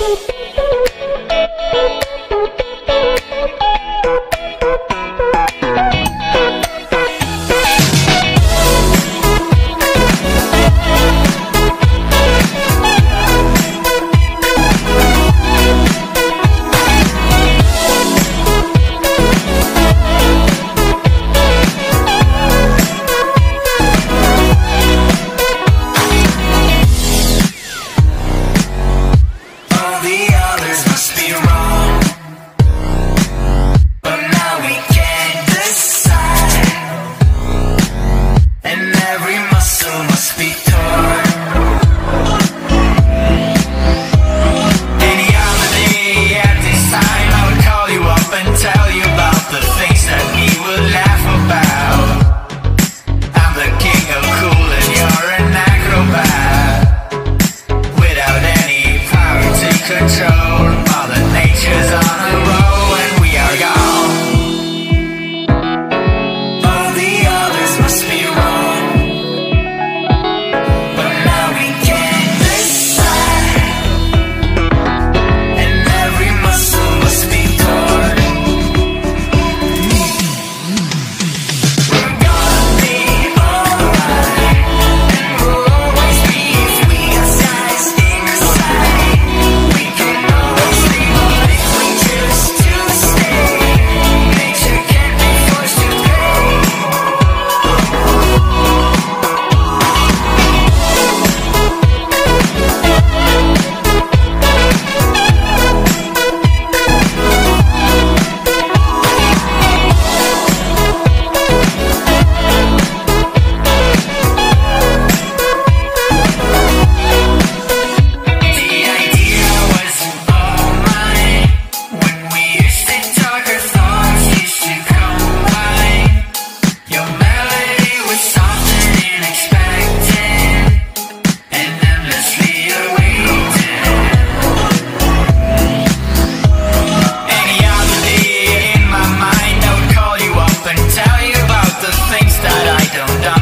Boop. dum dum.